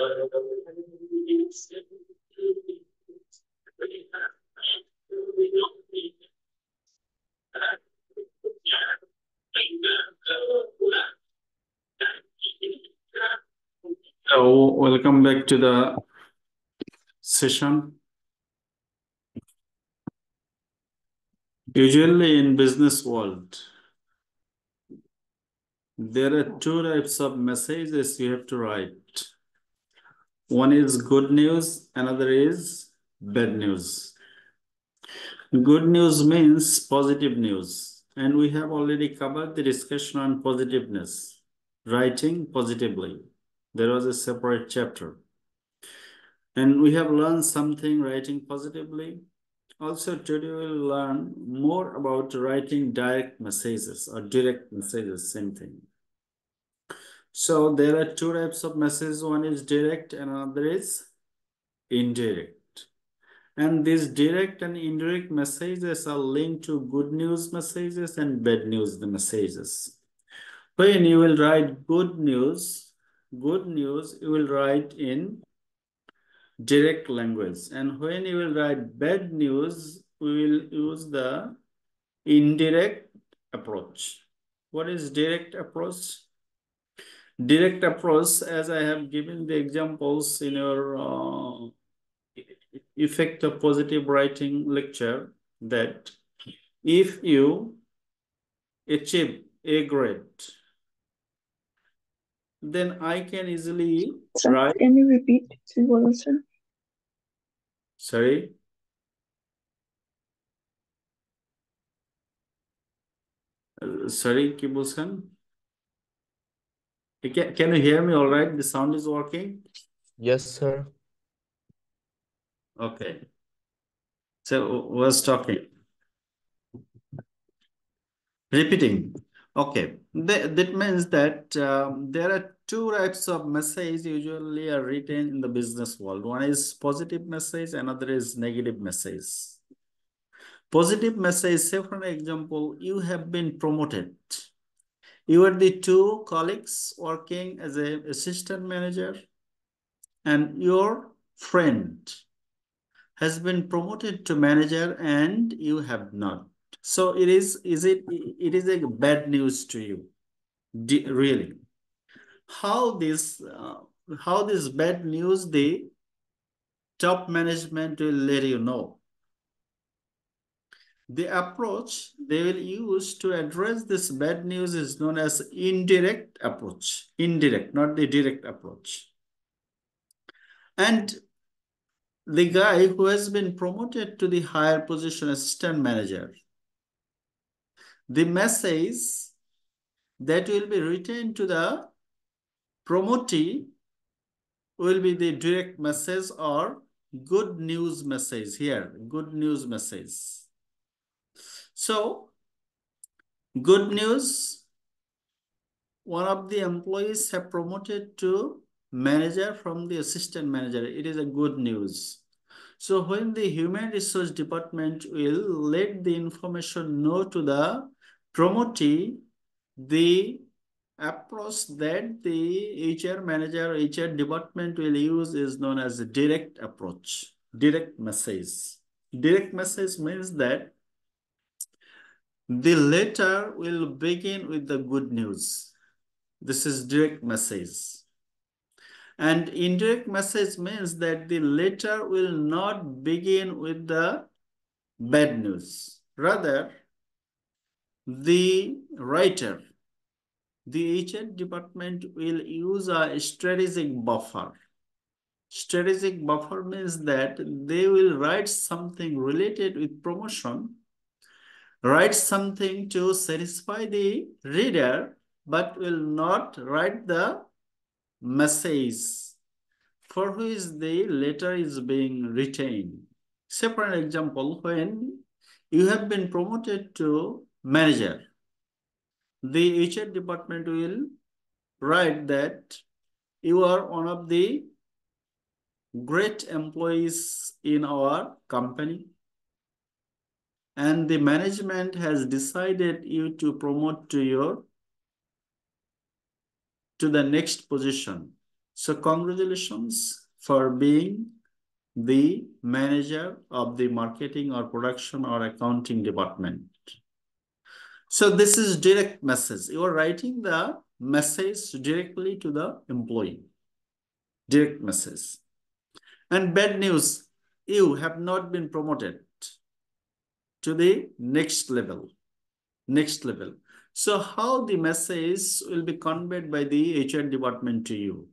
So welcome back to the session. Usually in business world, there are two types of messages you have to write. One is good news, another is bad news. Good news means positive news. And we have already covered the discussion on positiveness, writing positively. There was a separate chapter. And we have learned something writing positively. Also, today we'll learn more about writing direct messages or direct messages, same thing. So there are two types of messages. One is direct and another is indirect. And these direct and indirect messages are linked to good news messages and bad news messages. When you will write good news, good news, you will write in direct language. And when you will write bad news, we will use the indirect approach. What is direct approach? Direct approach, as I have given the examples in your uh, effect of positive writing lecture, that if you achieve a grade, then I can easily Sir, write. can you repeat? কি বলেছেন? Sorry. Uh, Sorry, কি বলছেন? can, can you hear me all right? The sound is working? Yes, sir. Okay. So was talking. Repeating. Okay. That, that means that um, there are two types of message usually are written in the business world. One is positive message, another is negative message. Positive message, say for an example, you have been promoted. You are the two colleagues working as a assistant manager and your friend has been promoted to manager and you have not. So it is, is it, it is a bad news to you, really. How this, uh, how this bad news, the top management will let you know. The approach they will use to address this bad news is known as indirect approach. Indirect, not the direct approach. And the guy who has been promoted to the higher position assistant manager, the message that will be written to the promotee will be the direct message or good news message here, good news message. So, good news, one of the employees have promoted to manager from the assistant manager. It is a good news. So when the human resource department will let the information know to the promotee, the approach that the HR manager, HR department will use is known as a direct approach, direct message. Direct message means that the letter will begin with the good news. This is direct message. And indirect message means that the letter will not begin with the bad news. Rather, the writer, the HR department will use a strategic buffer. Strategic buffer means that they will write something related with promotion, write something to satisfy the reader, but will not write the message for which the letter is being retained. Say for an example, when you have been promoted to manager, the HR department will write that you are one of the great employees in our company and the management has decided you to promote to your to the next position. So congratulations for being the manager of the marketing or production or accounting department. So this is direct message. You are writing the message directly to the employee. Direct message. And bad news, you have not been promoted to the next level. Next level. So how the message will be conveyed by the HR department to you?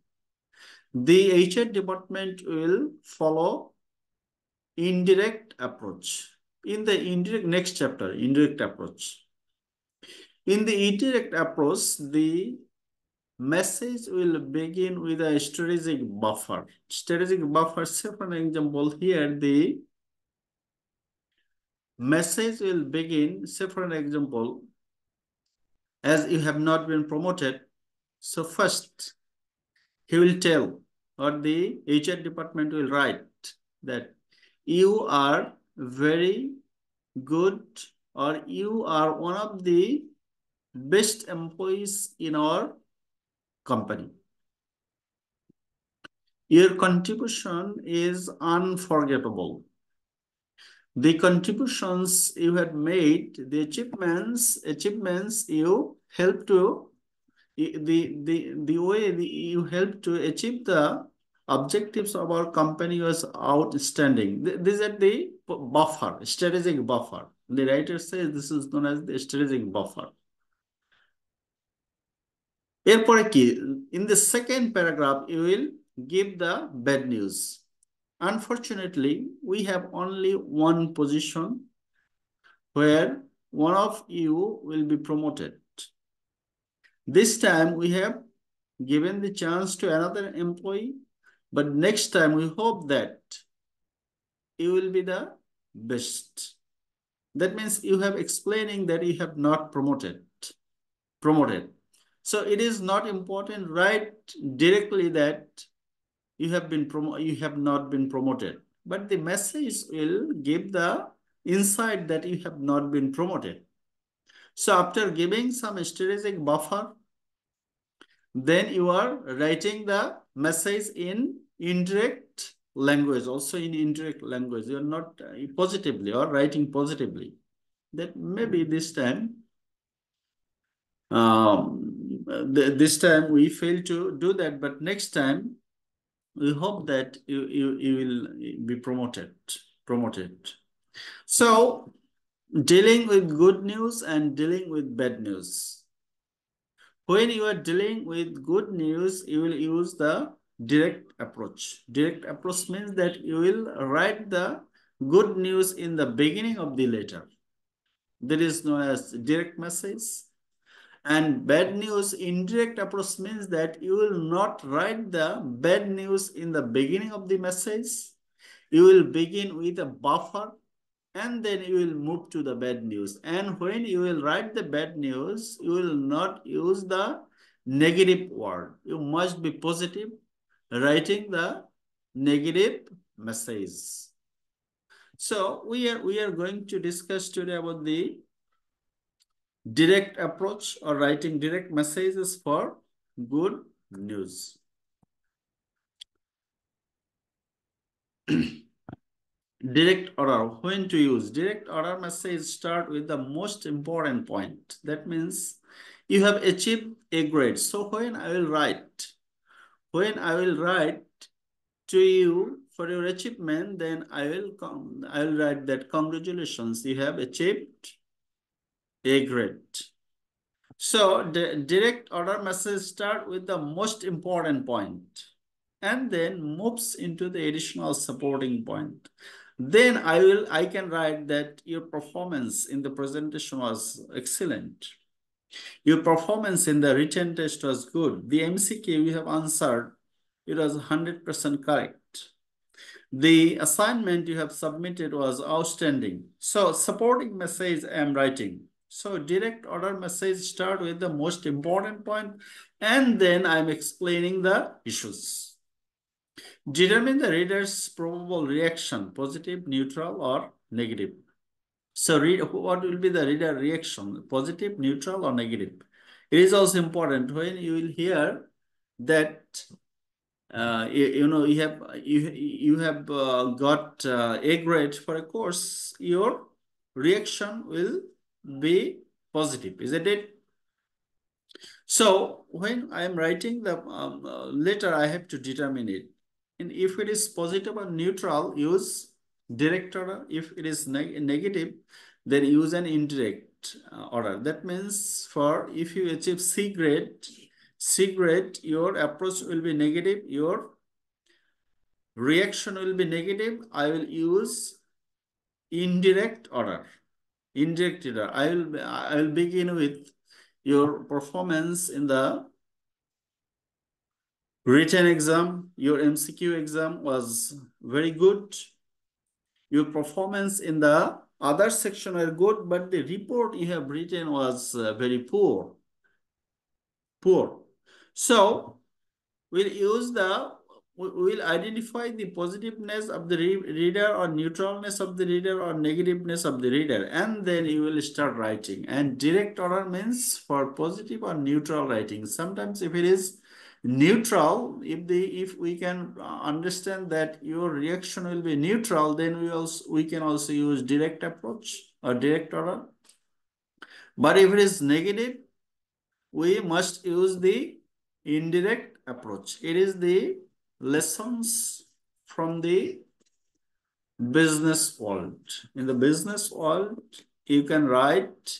The HR department will follow indirect approach. In the indirect next chapter, indirect approach. In the indirect approach, the message will begin with a strategic buffer. Strategic buffer, say for example, here the message will begin, say for an example, as you have not been promoted. So first, he will tell or the HR department will write that you are very good or you are one of the best employees in our company. Your contribution is unforgettable The contributions you had made, the achievements, achievements you helped to, the, the, the way the, you helped to achieve the objectives of our company was outstanding. These are the buffer, strategic buffer. The writer says this is known as the strategic buffer. এরপরে কি in the second paragraph you will give the bad news unfortunately we have only one position where one of you will be promoted. This time we have given the chance to another employee but next time we hope that you will be the best. That means you have explaining that you have not promoted promoted. So it is not important right directly that you have been promo you have not been promoted. But the message will give the insight that you have not been promoted. So after giving some strategic buffer, then you are writing the message in indirect language, also in indirect language. You are not uh, positively or writing positively. That maybe this time um, this time we fail to do that, but next time we hope that you, you, you will be promoted, promoted. So dealing with good news and dealing with bad news. When you are dealing with good news, you will use the direct approach. Direct approach means that you will write the good news in the beginning of the letter. That is known as direct message and bad news indirect approach means that you will not write the bad news in the beginning of the message. You will begin with a buffer and then you will move to the bad news. And when you will write the bad news, you will not use the negative word. You must be positive, writing the negative message. So we are, we are going to discuss today about the direct approach or writing direct messages for good news. direct order, when to use? Direct order message start with the most important point. That means you have achieved a grade. So when I will write, when I will write to you for your achievement, then I will come, I will write that congratulations, you have achieved a. So the direct order message start with the most important point and then moves into the additional supporting point. Then I will I can write that your performance in the presentation was excellent. Your performance in the written test was good. The MCQ you have answered, it was 100% correct. The assignment you have submitted was outstanding. So supporting message I am writing. So direct order message start with the most important point and then I'm explaining the issues. Determine the reader's probable reaction, positive, neutral or negative. So read what will be the reader reaction, positive, neutral or negative. It is also important when you will hear that uh, you, you, know you have you you have uh, got uh, a grade for a course your reaction will be positive isn't it so when i am writing the um, uh, letter i have to determine it and if it is positive or neutral use direct order if it is neg negative then use an indirect uh, order that means for if you achieve c grade C grade, your approach will be negative, your reaction will be negative. I will use indirect order. Order. I will, I will begin with your performance in the written exam. Your MCQ exam was very good. Your performance in the other section were good, but the report you have written was uh, very poor. Poor. So we'll use the, we'll identify the positiveness of the reader or neutralness of the reader or negativeness of the reader. And then you will start writing. And direct order means for positive or neutral writing. Sometimes if it is neutral, if the if we can understand that your reaction will be neutral, then we also we can also use direct approach or direct order. But if it is negative, we must use the indirect approach. It is the lessons from the business world. In the business world, you can write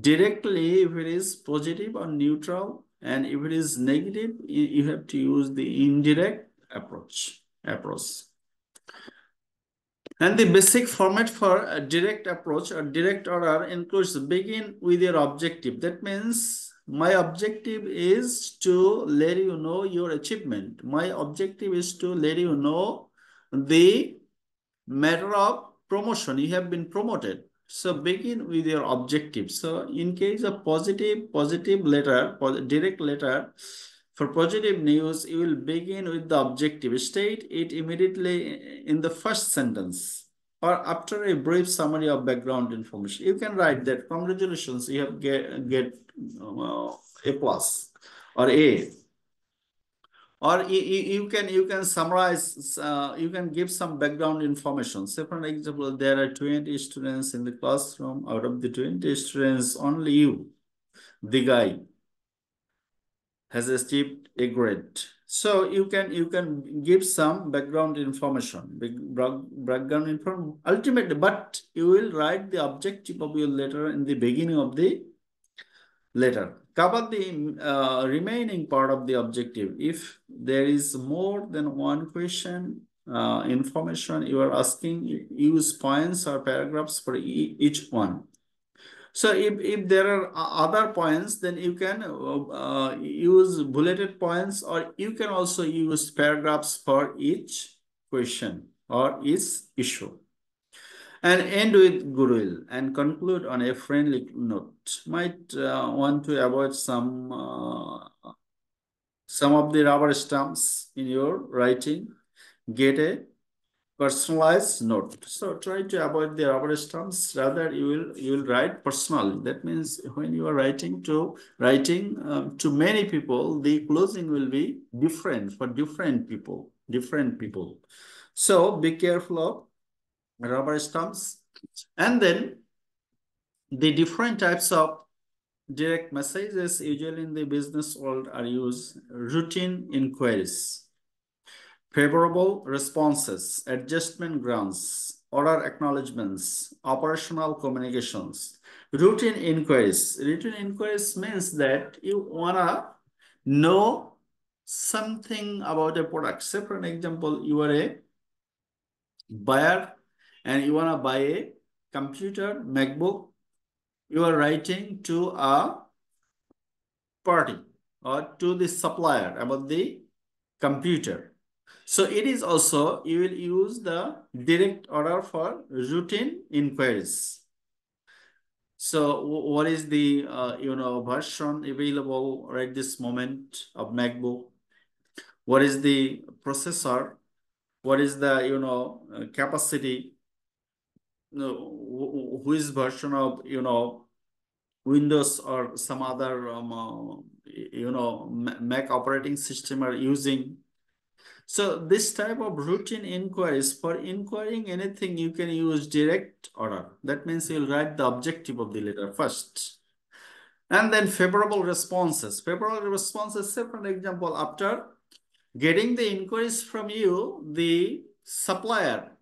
directly if it is positive or neutral. And if it is negative, you have to use the indirect approach. approach. And the basic format for a direct approach or direct order includes begin with your objective. That means my objective is to let you know your achievement. My objective is to let you know the matter of promotion. You have been promoted. So begin with your objective. So in case of positive, positive letter, direct letter, for positive news, you will begin with the objective. State it immediately in the first sentence or after a brief summary of background information. You can write that congratulations, you have get, get uh, A plus or A. Or you, you can you can summarize, uh, you can give some background information. Say for example, there are 20 students in the classroom. Out of the 20 students, only you, the guy, has achieved a grade. So you can you can give some background information, background information ultimately, but you will write the objective of your letter in the beginning of the letter. Cover the uh, remaining part of the objective. If there is more than one question, uh, information you are asking, use points or paragraphs for e each one. So if, if there are other points, then you can uh, use bulleted points or you can also use paragraphs for each question or each issue. And end with goodwill and conclude on a friendly note. Might uh, want to avoid some uh, some of the rubber stamps in your writing. Get a personalized note. So try to avoid the rubber stamps. Rather, you will you will write personally. That means when you are writing to writing um, to many people, the closing will be different for different people. Different people. So be careful of rubber stamps. And then the different types of direct messages usually in the business world are used routine inquiries, favorable responses, adjustment grants, order acknowledgements, operational communications, routine inquiries. Routine inquiries means that you wanna know something about a product. Say for an example, you are a buyer and you want to buy a computer, MacBook, you are writing to a party or to the supplier about the computer. So it is also, you will use the direct order for routine inquiries. So what is the, uh, you know, version available right this moment of MacBook? What is the processor? What is the, you know, uh, capacity? Who is version of you know Windows or some other, um, uh, you know, Mac operating system are using. So this type of routine inquiries, for inquiring anything, you can use direct order. That means you'll write the objective of the letter first. And then favorable responses. Favorable responses, say for example, after getting the inquiries from you, the supplier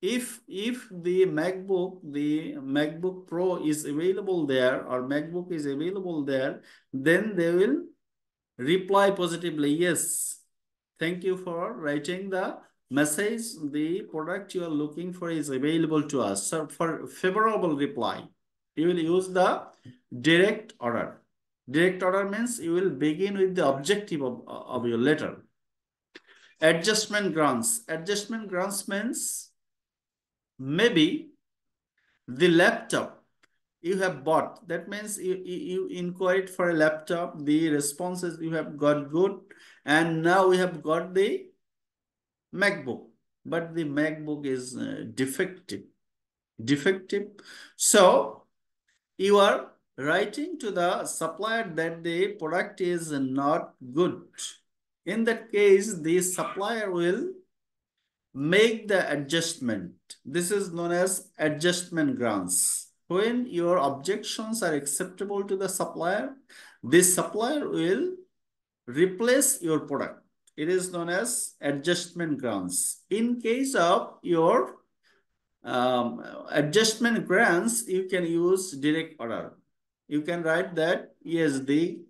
if if the macbook the macbook pro is available there or macbook is available there then they will reply positively yes thank you for writing the message the product you are looking for is available to us. So for favorable reply you will use the direct order. Direct order means you will begin with the objective of, of your letter. Adjustment grants. adjustment grants means maybe the laptop you have bought. That means you, you, you inquired for a laptop. The responses you have got good and now we have got the macbook but the macbook is uh, defective defective so you are writing to the supplier that the product is not good in that case the supplier will make the adjustment. This is known as adjustment grants. When your objections are acceptable to the supplier, this supplier will replace your product. It is known as adjustment grants. In case of your um, adjustment grants, you can use direct order. You can write that, yes, the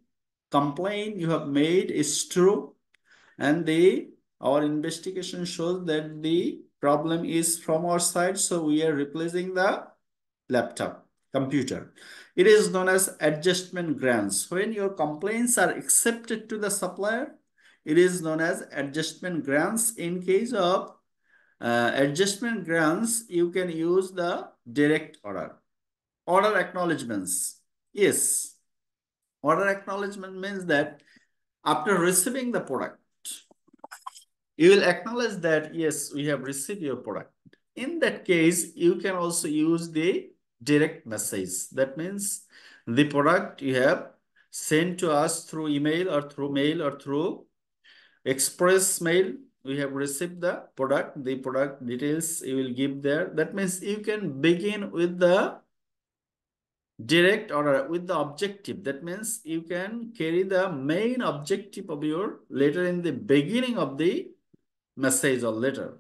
complaint you have made is true and the our investigation shows that the problem is from our side. So we are replacing the laptop, computer. It is known as adjustment grants. When your complaints are accepted to the supplier, it is known as adjustment grants. In case of uh, adjustment grants, you can use the direct order. Order acknowledgements. Yes. Order acknowledgement means that after receiving the product, you will acknowledge that, yes, we have received your product. In that case, you can also use the direct message. That means the product you have sent to us through email or through mail or through express mail. We have received the product, the product details you will give there. That means you can begin with the direct or uh, with the objective. That means you can carry the main objective of your letter in the beginning of the message or letter.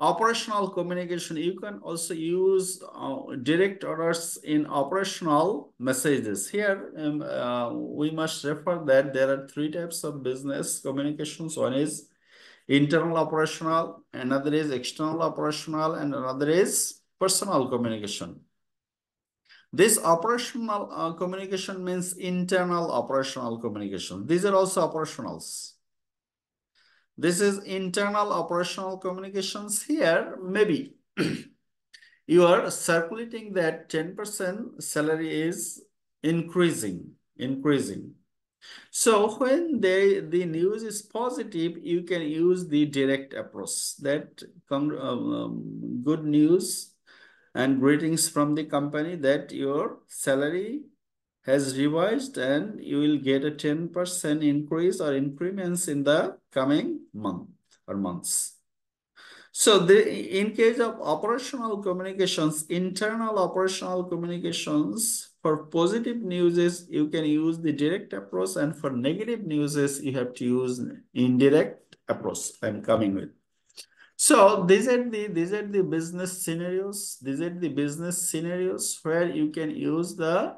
Operational communication, you can also use uh, direct orders in operational messages. Here, um, uh, we must refer that there are three types of business communications. One is internal operational, another is external operational, and another is personal communication. This operational uh, communication means internal operational communication. These are also operationals. This is internal operational communications here. Maybe you are circulating that 10% salary is increasing, increasing. So when they, the news is positive, you can use the direct approach. That um, um, good news and greetings from the company that your salary has revised and you will get a 10% increase or increments in the coming month or months. So the, in case of operational communications, internal operational communications, for positive news is you can use the direct approach and for negative news is you have to use indirect approach I'm coming with. So these are the these are the business scenarios. These are the business scenarios where you can use the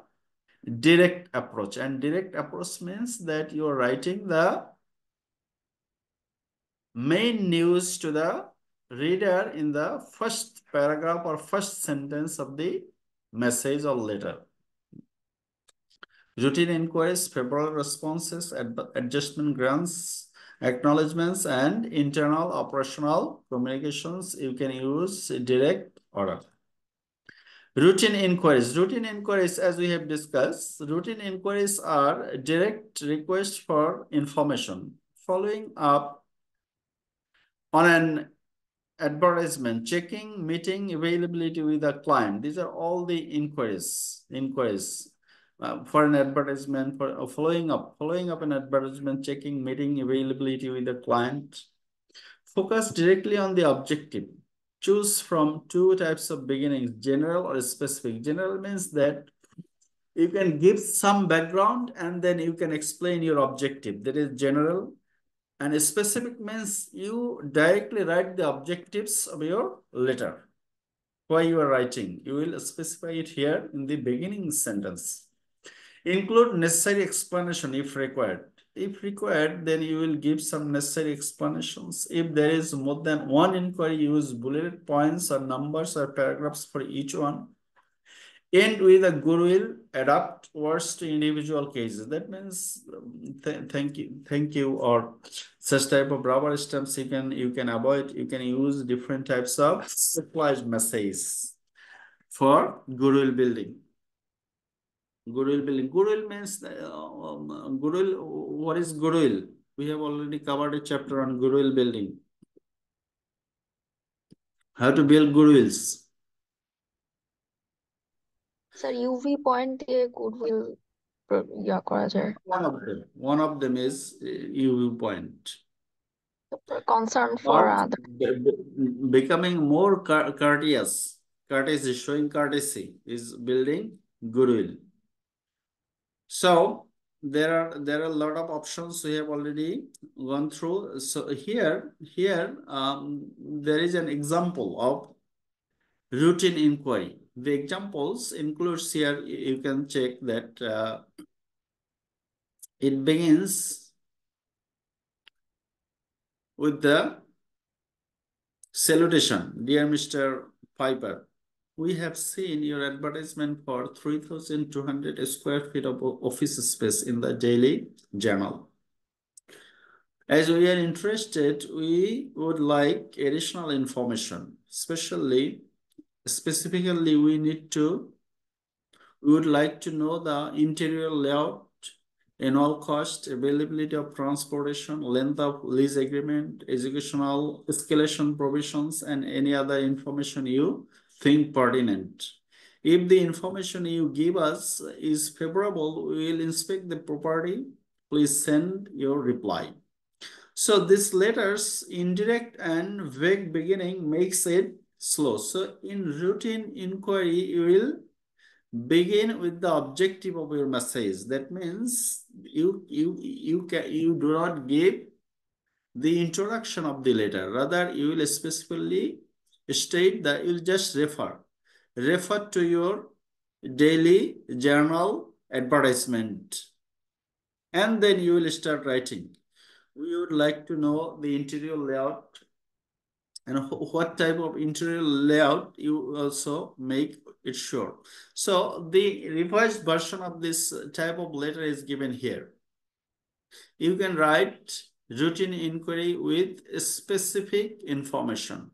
direct approach. And direct approach means that you're writing the main news to the reader in the first paragraph or first sentence of the message or letter. Routine inquiries, favorable responses, ad adjustment grants, acknowledgements, and internal operational communications, you can use direct order. Routine inquiries. Routine inquiries, as we have discussed, routine inquiries are direct requests for information following up on an advertisement, checking meeting availability with a client. These are all the inquiries, inquiries uh, for an advertisement, for uh, following up, following up an advertisement, checking meeting availability with the client. Focus directly on the objective. Choose from two types of beginnings, general or specific. General means that you can give some background and then you can explain your objective. That is general. And specific means you directly write the objectives of your letter. Why you are writing. You will specify it here in the beginning sentence. Include necessary explanation if required. If required, then you will give some necessary explanations. If there is more than one inquiry, use bullet points or numbers or paragraphs for each one. End with a goodwill adapt words to individual cases. That means um, th thank you thank you or such type of rubber stamps you can you can avoid. You can use different types of supplied messages for goodwill building. Goodwill building. Goodwill means uh, um, goodwill what is goodwill? We have already covered a chapter on goodwill building. How to build goodwills. Sir, you-viewpoint the goodwill. Yeah, one of them. One of them is uh, you-viewpoint. Concern for others. Becoming more courteous. Courtesy, showing courtesy is building goodwill. So there are there are a lot of options we have already gone through so here here um, there is an example of routine inquiry the examples includes here, you can check that uh, it begins with the salutation. Dear Mr. Piper, we have seen your advertisement for 3,200 square feet of office space in the Daily Journal. As we are interested, we would like additional information, especially specifically we need to we would like to know the interior layout annual cost availability of transportation length of lease agreement educational escalation provisions and any other information you think pertinent if the information you give us is favorable we will inspect the property please send your reply so this letter's indirect and vague beginning makes it slow. So in routine inquiry, you will begin with the objective of your message. That means you you you can you do not give the introduction of the letter. Rather, you will specifically state that you'll just refer. Refer to your daily journal advertisement. And then you will start writing. We would like to know the interior layout and what type of interior layout you also make it sure. So the revised version of this type of letter is given here. You can write routine inquiry with specific information.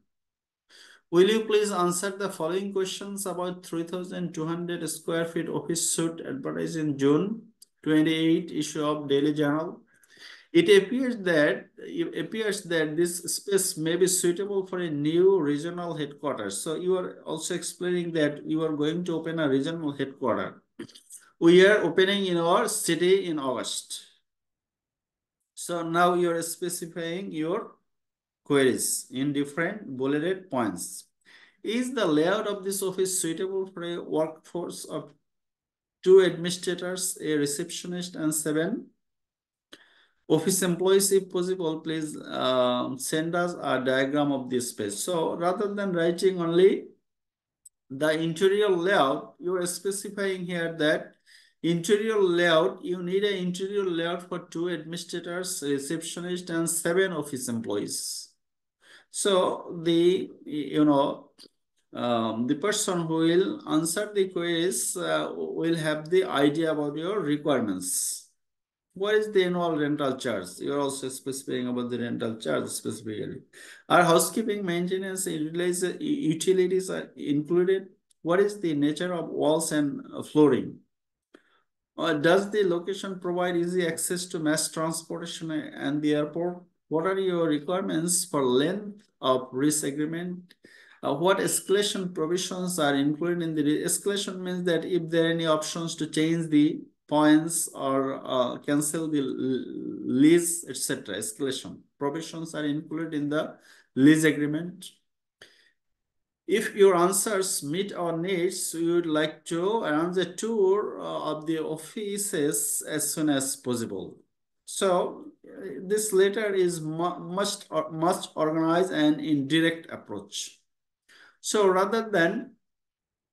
Will you please answer the following questions about 3,200 square feet office suite advertised in June 28 issue of Daily Journal? It appears that it appears that this space may be suitable for a new regional headquarters. So you are also explaining that you are going to open a regional headquarters. We are opening in our city in August. So now you are specifying your queries in different bulleted points. Is the layout of this office suitable for a workforce of two administrators, a receptionist, and seven office employees, if possible, please uh, send us a diagram of this space. So rather than writing only the interior layout, you are specifying here that interior layout, you need an interior layout for two administrators, receptionist, and seven office employees. So the, you know, um, the person who will answer the queries uh, will have the idea about your requirements. What is the annual rental charge? You're also specifying about the rental charge specifically. Are housekeeping, maintenance, utilities are included? What is the nature of walls and flooring? Or does the location provide easy access to mass transportation and the airport? What are your requirements for length of risk agreement? Uh, what escalation provisions are included in the escalation means that if there are any options to change the points or uh, cancel the lease, etc. Escalation provisions are included in the lease agreement. If your answers meet our needs, we would like to arrange a tour uh, of the offices as soon as possible. So uh, this letter is much, much organized and indirect approach. So rather than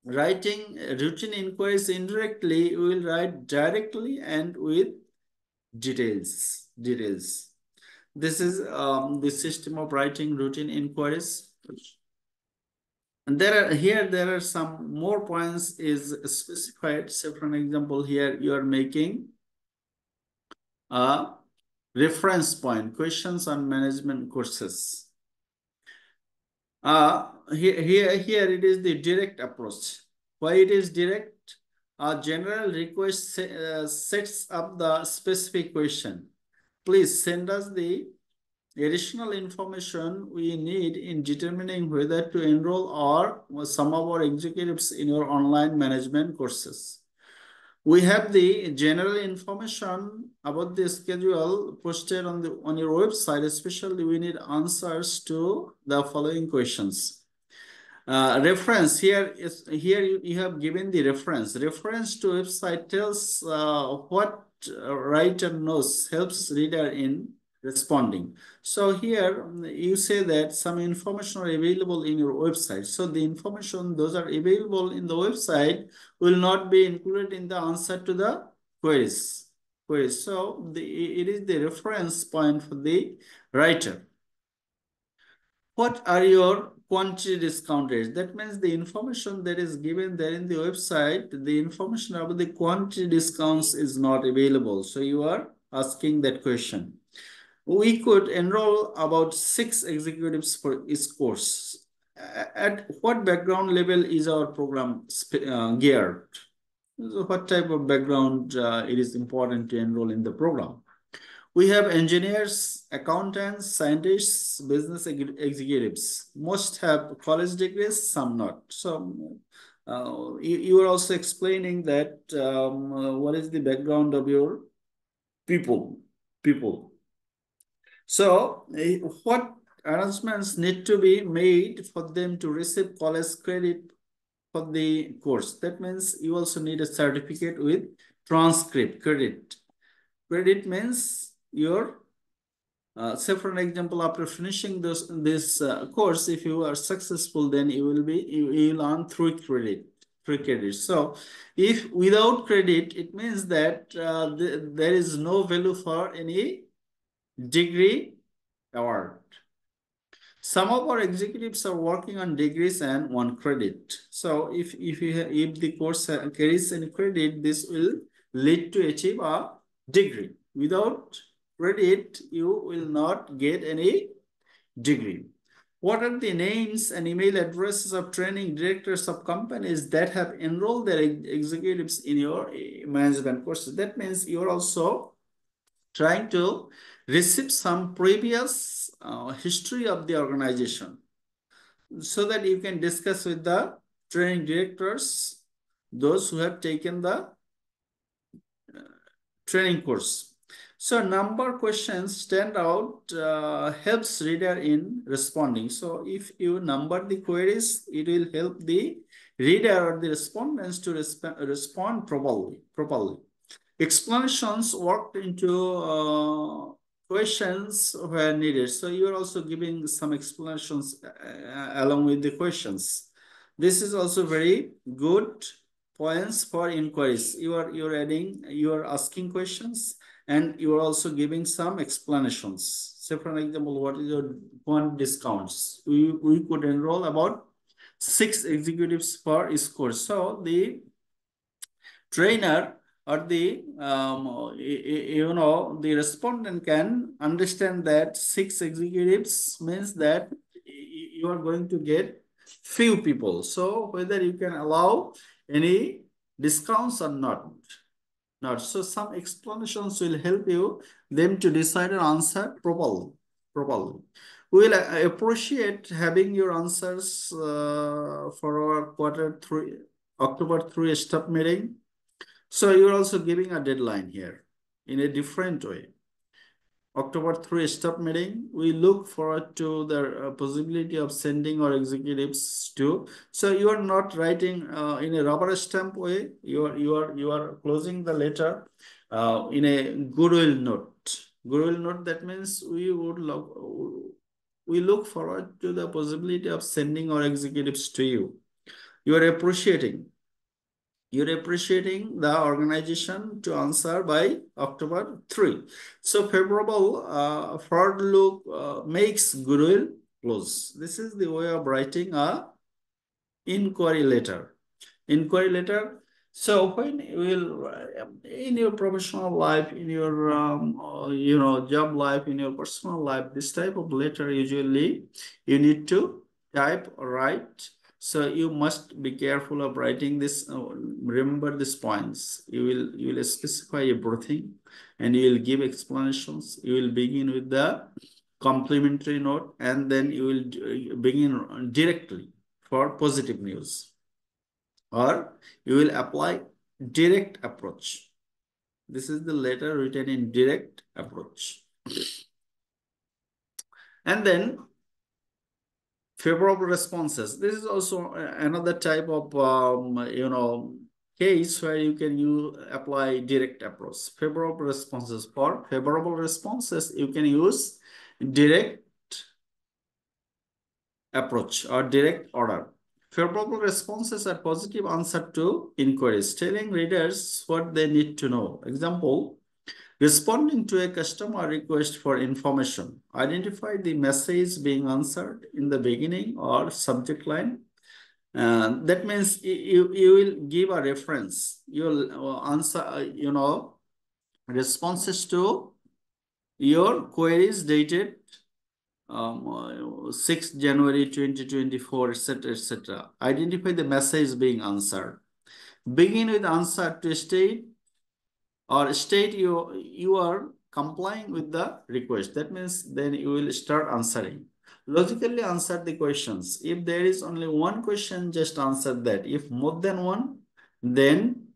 writing routine inquiries indirectly, we will write directly and with details. Details. This is um, the system of writing routine inquiries. And there are here there are some more points is specified. So for an example, here you are making a reference point, questions on management courses. Uh, here, here, here it is the direct approach. Why it is direct? A general request uh, sets up the specific question. Please send us the additional information we need in determining whether to enroll or some of our executives in your online management courses. We have the general information about the schedule posted on the on your website. Especially, we need answers to the following questions. Uh, reference here is here you, you have given the reference. Reference to website tells uh, what writer knows helps reader in responding. So here um, you say that some information are available in your website. So the information those are available in the website will not be included in the answer to the queries. queries. So the, it is the reference point for the writer. What are your quantity discount rates? That means the information that is given there in the website, the information about the quantity discounts is not available. So you are asking that question we could enroll about six executives for each course. At what background level is our program uh, geared? So what type of background uh, it is important to enroll in the program? We have engineers, accountants, scientists, business executives. Most have college degrees, some not. So uh, you, you are also explaining that um, uh, what is the background of your people, people. So eh, what arrangements need to be made for them to receive college credit for the course? That means you also need a certificate with transcript credit. Credit means your, uh, say for an example, after finishing this, this uh, course, if you are successful, then you will be, you, you will earn three credit free credit. So if without credit, it means that uh, the, there is no value for any degree award. Some of our executives are working on degrees and one credit. So if, if, you if the course carries any credit, this will lead to achieve a degree. Without credit, you will not get any degree. What are the names and email addresses of training directors of companies that have enrolled their executives in your eh, management courses? That means you're also trying to receive some previous uh, history of the organization so that you can discuss with the training directors, those who have taken the uh, training course. So number questions stand out, uh, helps reader in responding. So if you number the queries, it will help the reader or the respondents to resp respond properly. properly. Explanations worked into uh, questions where needed. So you're also giving some explanations uh, along with the questions. This is also very good points for inquiries. You are you're adding, you are asking questions and you are also giving some explanations. Say for example, what is your point discounts? We, we could enroll about six executives per course. So the trainer or the, um, you know, the respondent can understand that six executives means that you are going to get few people. So whether you can allow any discounts or not. Not. So some explanations will help you them to decide an answer properly. properly. We'll uh, appreciate having your answers uh, for our quarter three, October 3 staff meeting. So you're also giving a deadline here in a different way. October 3 staff meeting, we look forward to the uh, possibility of sending our executives to. So you are not writing uh, in a rubber stamp way. You are you are you are closing the letter uh, in a goodwill note. Goodwill note that means we would look we look forward to the possibility of sending our executives to you. You are appreciating you're appreciating the organization to answer by October 3. So favorable uh, forward look uh, makes goodwill close. This is the way of writing a inquiry letter. Inquiry letter. So when you will, in your professional life, in your, um, uh, you know, job life, in your personal life, this type of letter usually you need to type, write, so you must be careful of writing this. Uh, remember these points. You will you will specify everything, and you will give explanations. You will begin with the complimentary note, and then you will begin directly for positive news, or you will apply direct approach. This is the letter written in direct approach. And then favorable responses. This is also another type of, um, you know, case where you can use, apply direct approach. Favorable responses for favorable responses, you can use direct approach or direct order. Favorable responses are positive answer to inquiries, telling readers what they need to know. Example, Responding to a customer request for information, identify the message being answered in the beginning or subject line. Uh, that means you, you will give a reference. You'll uh, answer, uh, you know, responses to your queries dated um, 6 January 2024, etc., etc. Identify the message being answered. Begin with answer to state or state you, you are complying with the request. That means then you will start answering. Logically answer the questions. If there is only one question, just answer that. If more than one, then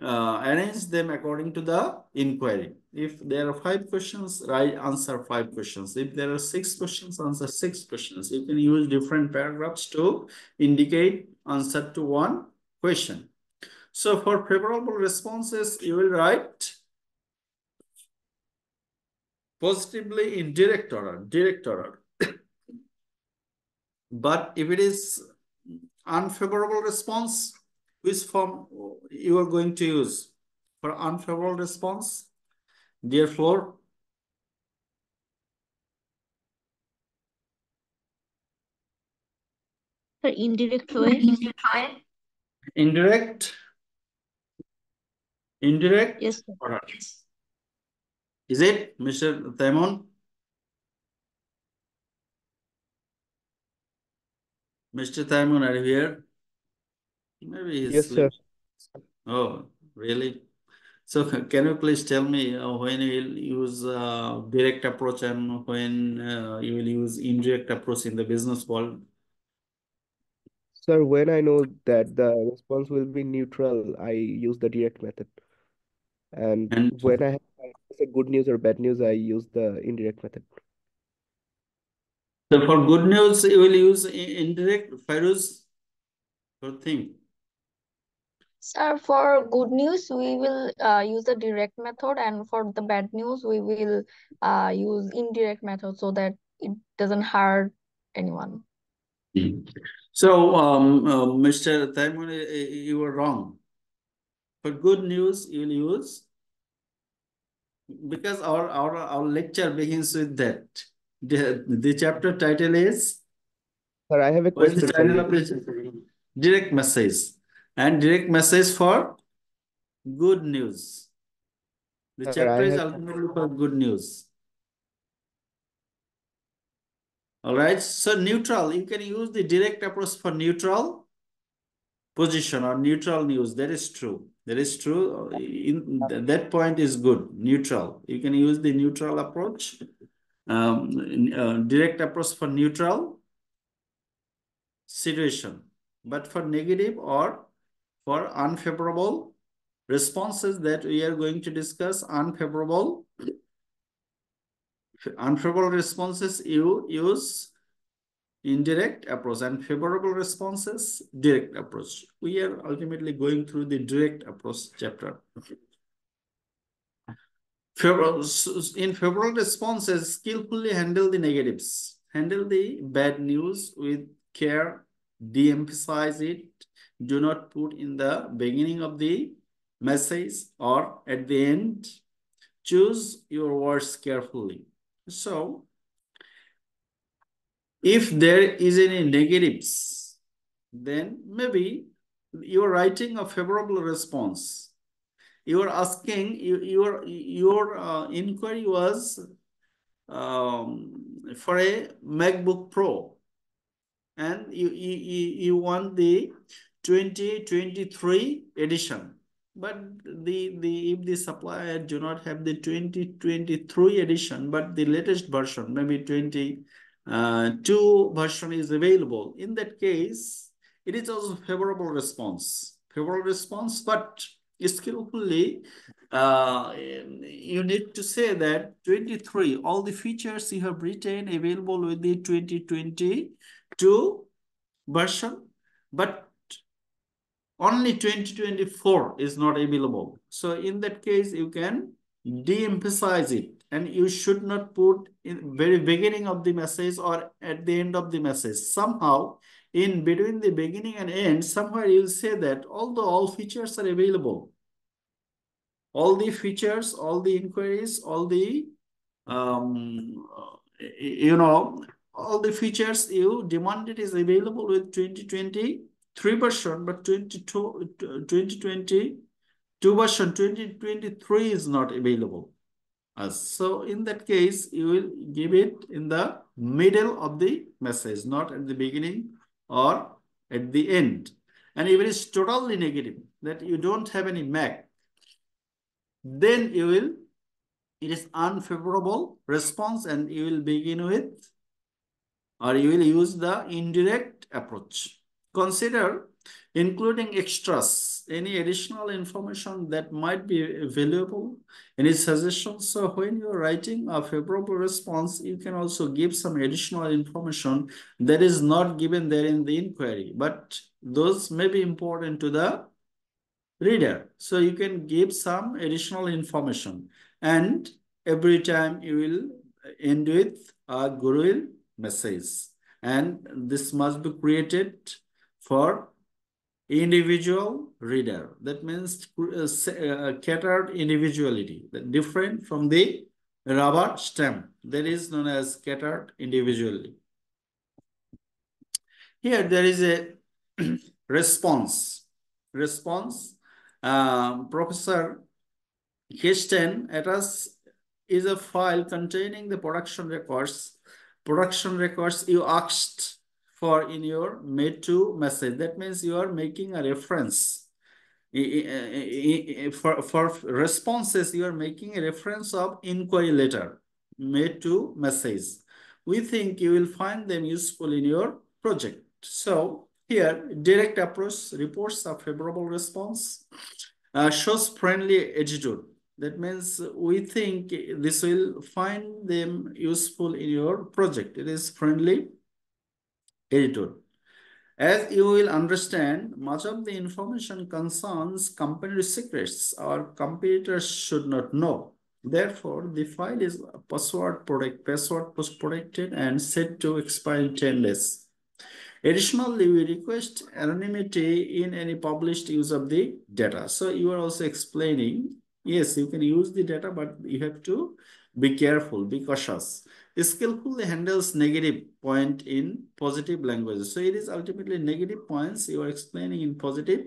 uh, arrange them according to the inquiry. If there are five questions, write answer five questions. If there are six questions, answer six questions. You can use different paragraphs to indicate answer to one question. So for favorable responses, you will write positively in direct order, direct order. but if it is unfavorable response, which form you are going to use? For unfavorable response, dear floor. The indirect way. Indirect Indirect? Yes. Sir. Is it, Mr. Thaimon? Mr. Thaimon, are you here? Maybe he's Yes, sir. Oh, really? So can you please tell me uh, when you will use uh, direct approach and when uh, you will use indirect approach in the business world? Sir, when I know that the response will be neutral, I use the direct method. And, And when I have say good news or bad news, I use the indirect method. so for good news, you will use indirect. Fairuz, for thing. Sir, for good news, we will uh, use the direct method, and for the bad news, we will uh, use indirect method so that it doesn't hurt anyone. So, um, uh, Mr. Thaimon, you were wrong. For good news, you will use because our, our, our lecture begins with that. The, the chapter title is Sir, I have a what is question the title of the direct message and direct message for good news. The Sir, chapter is ultimately for good news. All right. So neutral, you can use the direct approach for neutral position or neutral news. That is true. That is true. In th- that point is good. Neutral. You can use the neutral approach um, uh, direct approach for neutral situation, but for negative or for unfavorable responses that we are going to discuss unfavorable unfavorable responses you use indirect approach and favorable responses direct approach. We are ultimately going through the direct approach chapter. In favorable responses skillfully handle the negatives. Handle the bad news with care. De-emphasize it. Do not put in the beginning of the message or at the end. Choose your words carefully. So if there is any negatives, then maybe you're writing a favorable response. You are asking, you, your, your uh, inquiry was um, for a MacBook Pro and you, you, you want the 2023 edition. But the, the if the supplier do not have the 2023 edition, but the latest version, maybe 20 uh, two version is available. In that case, it is also favorable response. Favorable response, but skillfully, uh, you need to say that 23, all the features you have written available with the 2022 version, but only 2024 is not available. So in that case, you can de-emphasize it and you should not put in very beginning of the message or at the end of the message. Somehow, in between the beginning and end, somewhere you'll say that although all features are available, all the features, all the inquiries, all the, um, you know, all the features you demanded is available with 2023 version, but 22, 2022 version 2023 is not available. Uh, so in that case, you will give it in the middle of the message, not at the beginning or at the end. And if it is totally negative, that you don't have any Mac, then you will, it is unfavorable response and you will begin with, or you will use the indirect approach. Consider including extras, any additional information that might be valuable, any suggestions. So when you're writing a favorable response, you can also give some additional information that is not given there in the inquiry, but those may be important to the reader. So you can give some additional information and every time you will end with a goodwill message. And this must be created for individual reader. That means uh, uh, catered individuality, different from the rubber stamp. That is known as catered individually. Here there is a response. Response. Uh, Professor Kirsten at us is a file containing the production records. Production records you asked for in your made to message. That means you are making a reference. For, for responses, you are making a reference of inquiry letter made to message. We think you will find them useful in your project. So here, direct approach reports a favorable response, uh, shows friendly attitude. That means we think this will find them useful in your project. It is friendly editor. As you will understand, much of the information concerns company secrets our competitors should not know. Therefore, the file is password protect, password protected and set to expire in 10 days. Additionally, we request anonymity in any published use of the data. So you are also explaining, yes, you can use the data, but you have to be careful, be cautious skillfully handles negative point in positive languages. So it is ultimately negative points you are explaining in positive.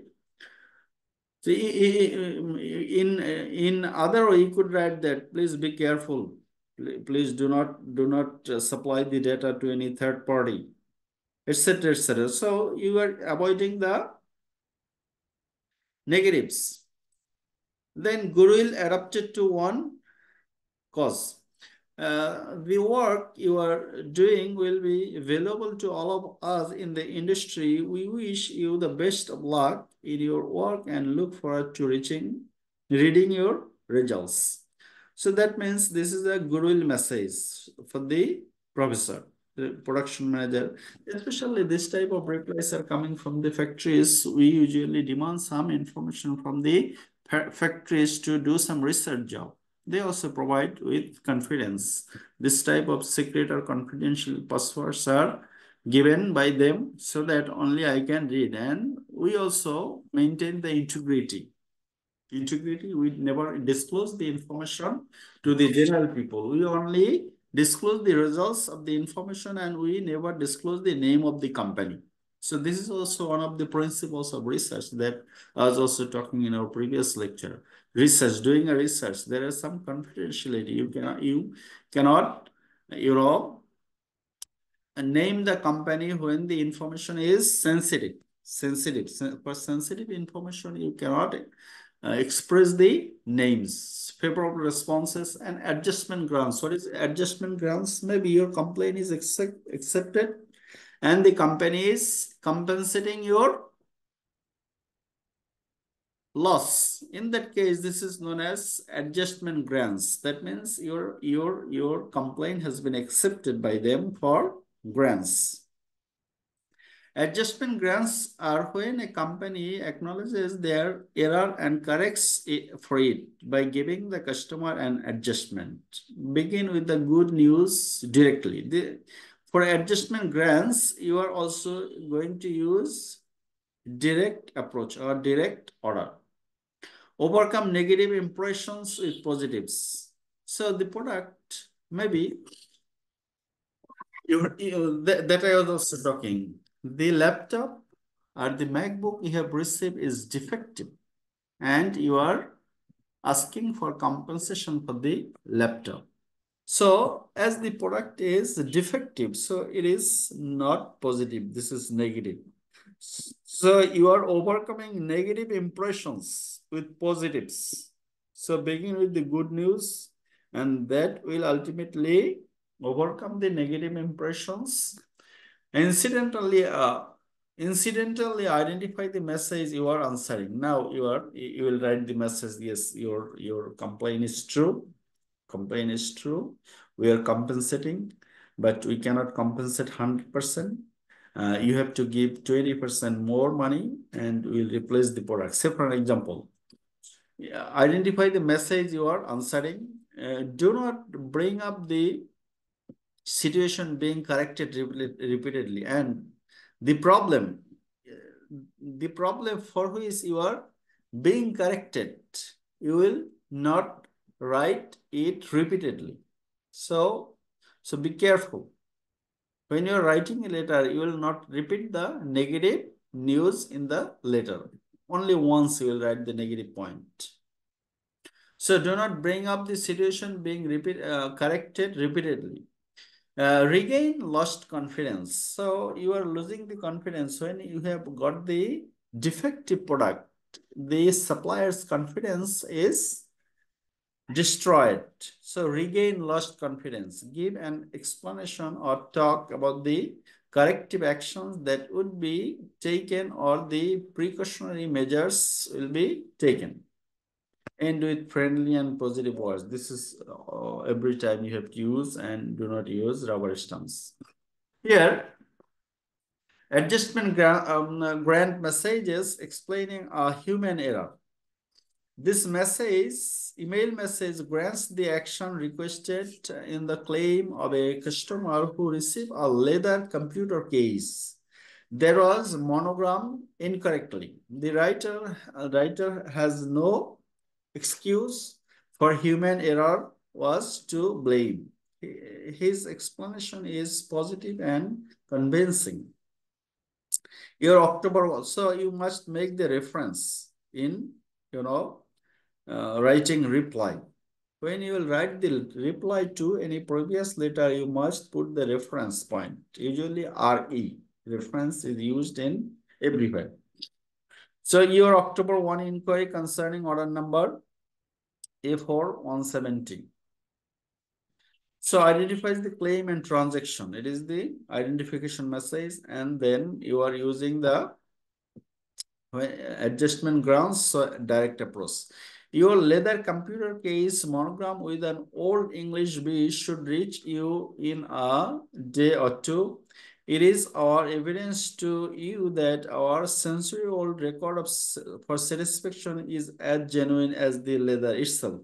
So in, in other way, you could write that, please be careful. Please do not, do not uh, supply the data to any third party, etc., etc. So you are avoiding the negatives. Then Guru goodwill adapted to one cause. Uh, the work you are doing will be available to all of us in the industry. We wish you the best of luck in your work and look forward to reaching, reading your results. So that means this is a goodwill message for the professor, the production manager. Especially this type of replies are coming from the factories. We usually demand some information from the factories to do some research job. They also provide with confidence. This type of secret or confidential passwords are given by them so that only I can read. And we also maintain the integrity. Integrity, we never disclose the information to the general people. We only disclose the results of the information and we never disclose the name of the company. So this is also one of the principles of research that I was also talking in our previous lecture. Research, doing a research, there is some confidentiality. You cannot, you cannot, you know, name the company when the information is sensitive. Sensitive. For sensitive information, you cannot uh, express the names, favorable responses, and adjustment grants. What is adjustment grants? Maybe your complaint is accept, accepted and the company is compensating your loss. In that case, this is known as adjustment grants. That means your, your, your complaint has been accepted by them for grants. Adjustment grants are when a company acknowledges their error and corrects it for it by giving the customer an adjustment. Begin with the good news directly. The, for adjustment grants, you are also going to use direct approach or direct order. Overcome negative impressions with positives. So the product, maybe, you, you that, that I was also talking. The laptop or the MacBook you have received is defective and you are asking for compensation for the laptop. So as the product is defective, so it is not positive. This is negative. So you are overcoming negative impressions with positives. So begin with the good news and that will ultimately overcome the negative impressions. Incidentally, uh, incidentally identify the message you are answering. Now you are you will write the message, yes, your, your complaint is true complaint is true. We are compensating, but we cannot compensate 100%. Uh, you have to give 20% more money and we'll replace the product. Say for an example, identify the message you are answering. Uh, do not bring up the situation being corrected repeatedly and the problem, the problem for which you are being corrected, you will not write it repeatedly. So, so be careful. When you're writing a letter, you will not repeat the negative news in the letter. Only once you will write the negative point. So do not bring up the situation being repeat, uh, corrected repeatedly. Uh, regain lost confidence. So you are losing the confidence when you have got the defective product. The supplier's confidence is destroyed. So regain lost confidence. Give an explanation or talk about the corrective actions that would be taken or the precautionary measures will be taken. End with friendly and positive words. This is uh, every time you have to use and do not use rubber stamps. Here, adjustment grant, um, grant messages explaining a human error. This message, email message grants the action requested in the claim of a customer who received a leather computer case. There was monogram incorrectly. The writer, writer has no excuse for human error was to blame. His explanation is positive and convincing. Your October, so you must make the reference in, you know, uh, writing reply. When you will write the reply to any previous letter, you must put the reference point. Usually RE, reference is used in everywhere. So your October 1 inquiry concerning order number A4 170. So identifies the claim and transaction. It is the identification message, and then you are using the adjustment grants, so direct approach. Your leather computer case monogram with an old English B should reach you in a day or two. It is our evidence to you that our century-old record of for satisfaction is as genuine as the leather itself.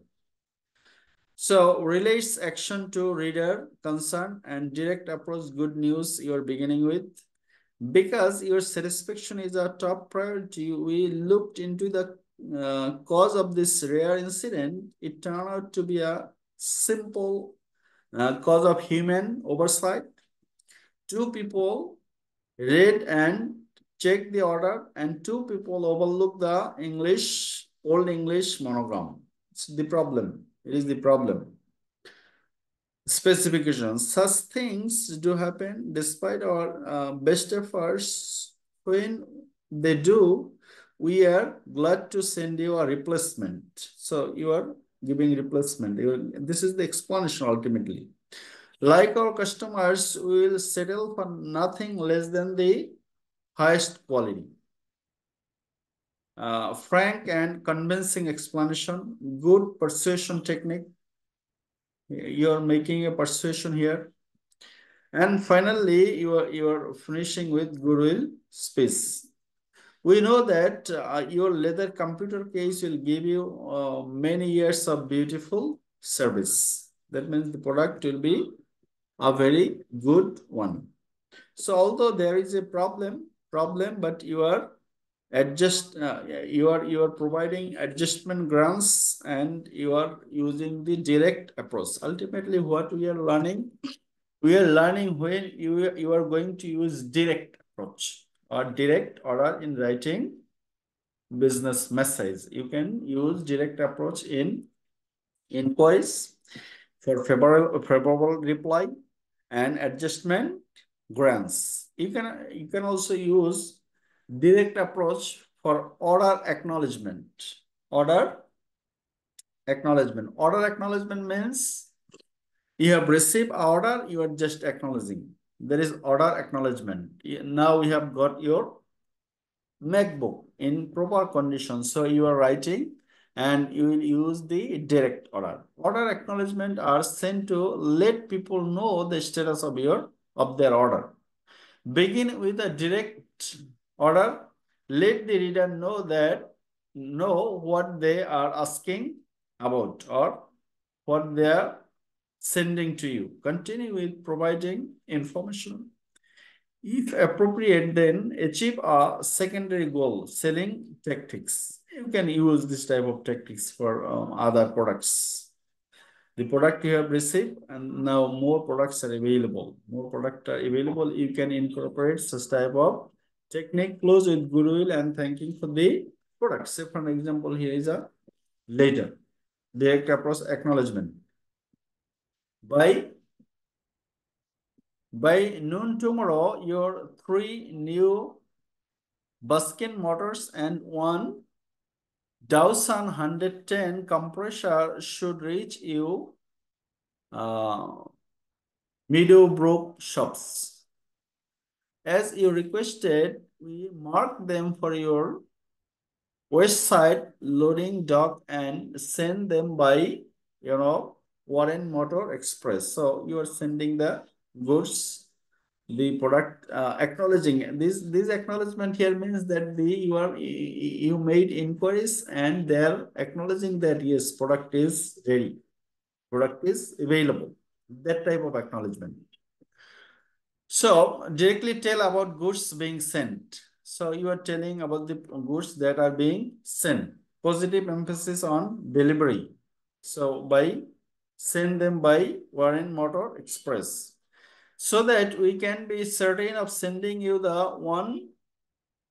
So relates action to reader concern and direct approach good news you're beginning with. Because your satisfaction is our top priority, we looked into the uh, cause of this rare incident. It turned out to be a simple uh, cause of human oversight. Two people read and checked the order and two people overlooked the English, Old English monogram. It's the problem. It is the problem. Specifications. Such things do happen despite our uh, best efforts. When they do, we are glad to send you a replacement. So you are giving replacement. this is the explanation ultimately. Like our customers, we will settle for nothing less than the highest quality. Uh, frank and convincing explanation, good persuasion technique. You're making a persuasion here. And finally, you are, you are finishing with goodwill space. We know that uh, your leather computer case will give you uh, many years of beautiful service. That means the product will be a very good one. So although there is a problem, problem, but you are adjust uh, you are you are providing adjustment grants and you are using the direct approach ultimately what we are learning we are learning when you you are going to use direct approach or direct order in writing business message you can use direct approach in inquiries for favorable favorable reply and adjustment grants you can you can also use direct approach for order acknowledgement. Order acknowledgement. Order acknowledgement means you have received order, you are just acknowledging. There is order acknowledgement. Now we have got your MacBook in proper condition. So you are writing and you will use the direct order. Order acknowledgement are sent to let people know the status of your of their order. Begin with a direct order let the reader know that know what they are asking about or what they are sending to you. Continue with providing information. If appropriate, then achieve a secondary goal, selling tactics. You can use this type of tactics for um, other products. The product you have received and now more products are available. More products are available. You can incorporate such type of Technique close with goodwill and thanking for the product. Say for an example, here is a later. Direct approach acknowledgement. By, by noon tomorrow, your three new Buskin motors and one Dawson 110 compressor should reach you uh, Meadowbrook shops. As you requested, we mark them for your west side loading dock and send them by, you know, Warren Motor Express. So you are sending the goods, the product, uh, acknowledging this. This acknowledgement here means that the you are you made inquiries and they're acknowledging that yes, product is ready, product is available. That type of acknowledgement. So directly tell about goods being sent. So you are telling about the goods that are being sent. Positive emphasis on delivery. So by send them by Warren Motor Express. So that we can be certain of sending you the one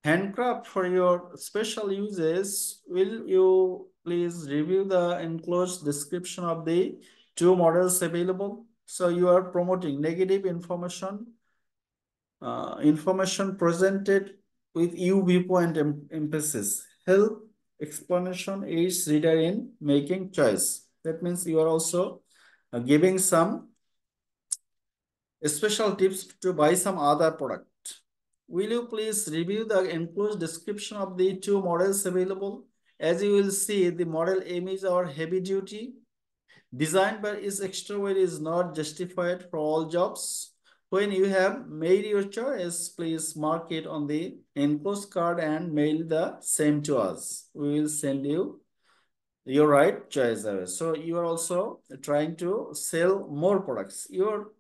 handcraft for your special uses. Will you please review the enclosed description of the two models available? So you are promoting negative information uh, information presented with you-viewpoint em emphasis. Help explanation aids reader in making choice. That means you are also uh, giving some special tips to buy some other product. Will you please review the enclosed description of the two models available? As you will see, the model M is our heavy duty. Design by its extrovert is not justified for all jobs. When you have made your choice, please mark it on the enclosed card and mail the same to us. We will send you your right choice. So you are also trying to sell more products. Your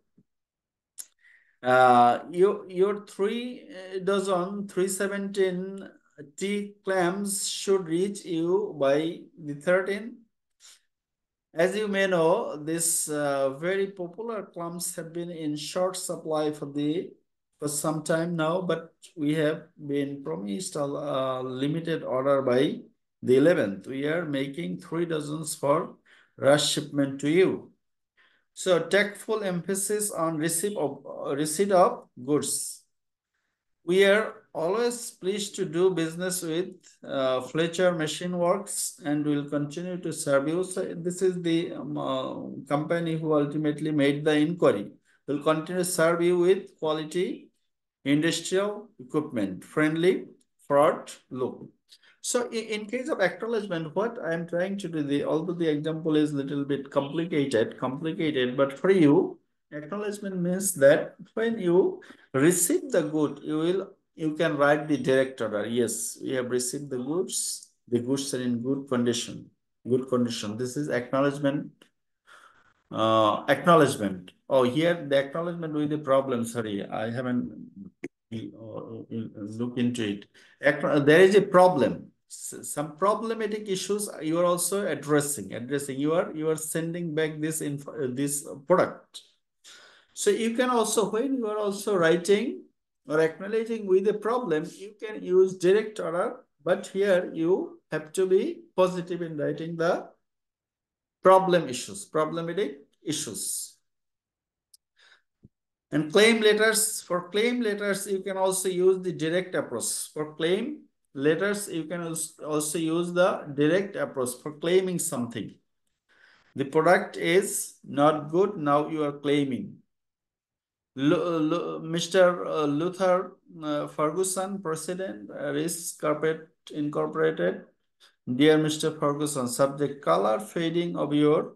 uh, your, your three uh, dozen 317 T clams should reach you by the 13th. As you may know, this uh, very popular clams have been in short supply for the for some time now, but we have been promised a, a limited order by the 11th. We are making three dozens for rush shipment to you. So take full emphasis on receipt of, uh, receipt of goods. We are always pleased to do business with uh, Fletcher Machine Works and will continue to serve you. So this is the um, uh, company who ultimately made the inquiry. We'll continue to serve you with quality industrial equipment, friendly, fraud look. So in, case of acknowledgement, what I'm trying to do, the although the example is a little bit complicated, complicated, but for you, acknowledgement means that when you receive the good, you will you can write the direct order. Yes, we have received the goods. The goods are in good condition. Good condition. This is acknowledgement. Uh, acknowledgement. Oh, here the acknowledgement with the problem. Sorry, I haven't look into it. There is a problem. Some problematic issues you are also addressing. Addressing. You are you are sending back this info, this product. So you can also when you are also writing or acknowledging with a problem, you can use direct order. But here you have to be positive in writing the problem issues, problematic issues. And claim letters, for claim letters, you can also use the direct approach. For claim letters, you can also use the direct approach for claiming something. The product is not good, now you are claiming. L L Mr. Luther uh, Ferguson, President, uh, Risk Carpet Incorporated. Dear Mr. Ferguson, subject color fading of your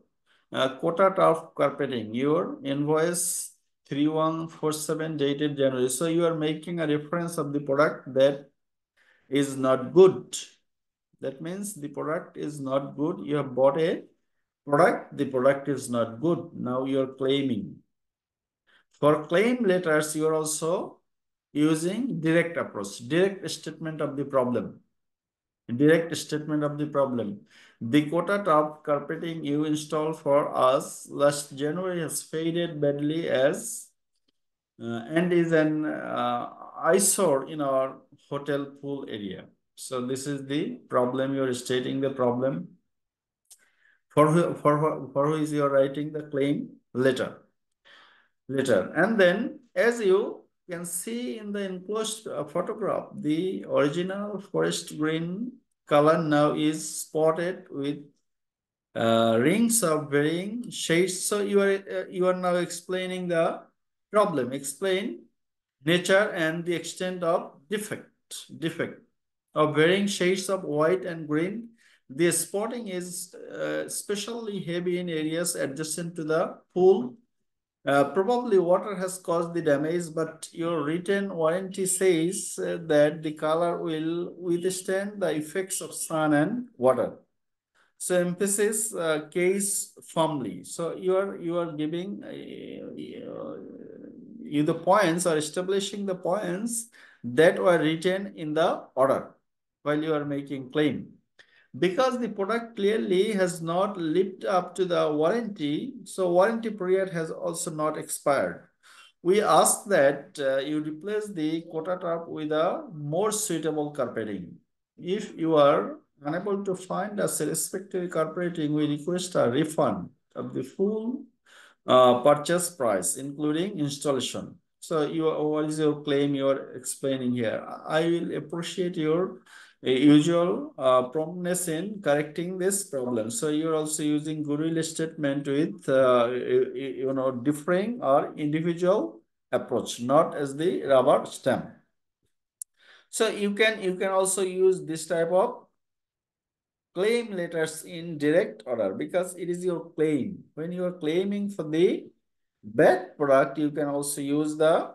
uh, quota carpeting. Your invoice 3147 dated January. So you are making a reference of the product that is not good. That means the product is not good. You have bought a product, the product is not good. Now you are claiming. For claim letters, you are also using direct approach, direct statement of the problem. Direct statement of the problem. The quota top carpeting you installed for us last January has faded badly as uh, and is an uh, eyesore in our hotel pool area. So this is the problem you're stating the problem. For who, for, who, for who is you're writing the claim letter. Letter. And then as you can see in the enclosed uh, photograph, the original forest green color now is spotted with uh, rings of varying shades. So you are uh, you are now explaining the problem. Explain nature and the extent of defect. Defect of varying shades of white and green. The spotting is uh, especially heavy in areas adjacent to the pool uh, probably water has caused the damage, but your written warranty says uh, that the color will withstand the effects of sun and water. So emphasis uh, case firmly. So you are you are giving uh, you the points or establishing the points that were written in the order while you are making claim because the product clearly has not lived up to the warranty, so warranty period has also not expired. We ask that uh, you replace the quota top with a more suitable carpeting. If you are unable to find a satisfactory carpeting, we request a refund of the full uh, purchase price, including installation. So you, what is your claim you are explaining here? I will appreciate your usual uh, promptness in correcting this problem. So you're also using goodwill statement with, uh, you know, differing or individual approach, not as the rubber stamp. So you can, you can also use this type of claim letters in direct order because it is your claim. When you are claiming for the bad product, you can also use the